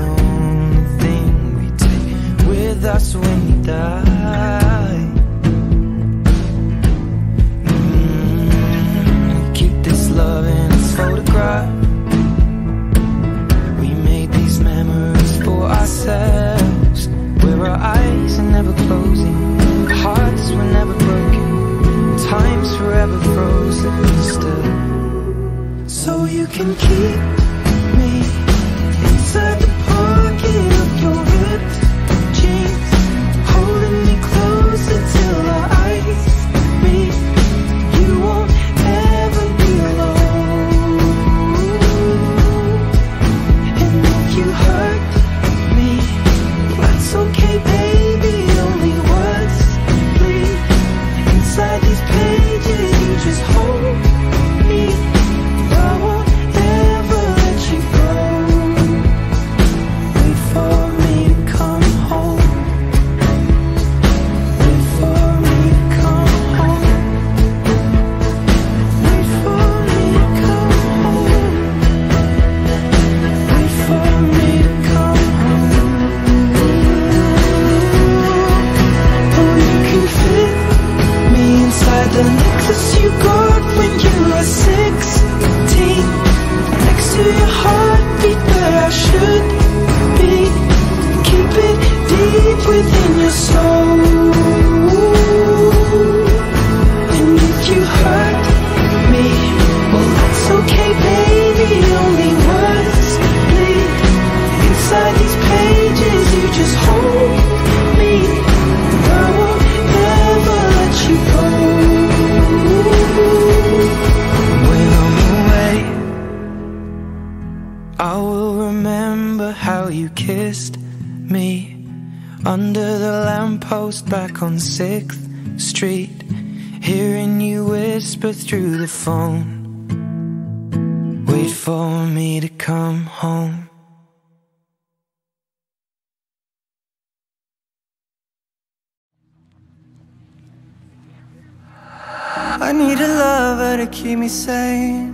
only thing we take with us when you die. Mm, keep this love in its photograph. We made these memories for ourselves, where our eyes are never closing, hearts were never broken, time's forever frozen still. So you can keep will remember how you kissed me under the lamppost back on 6th Street, hearing you whisper through the phone. Wait for me to come home. I need a lover to keep me sane.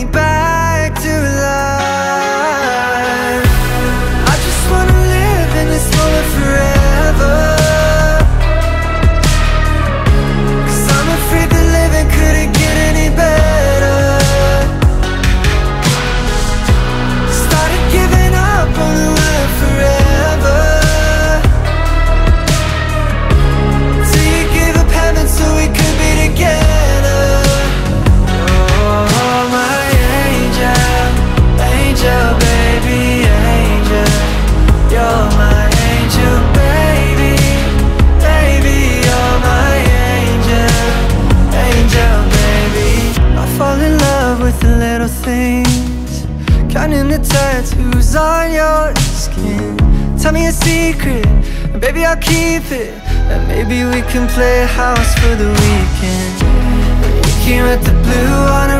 me back keep it. And maybe we can play house for the weekend. You came at the blue on a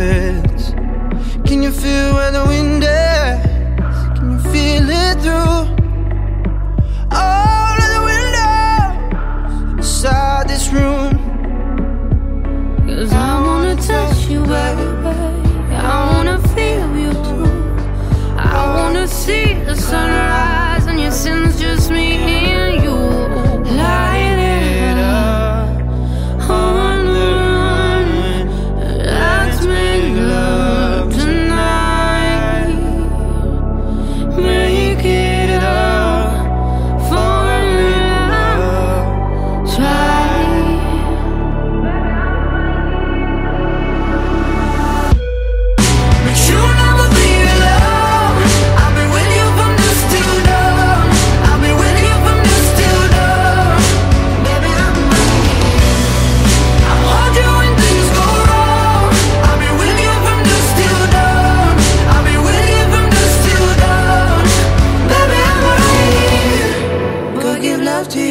fits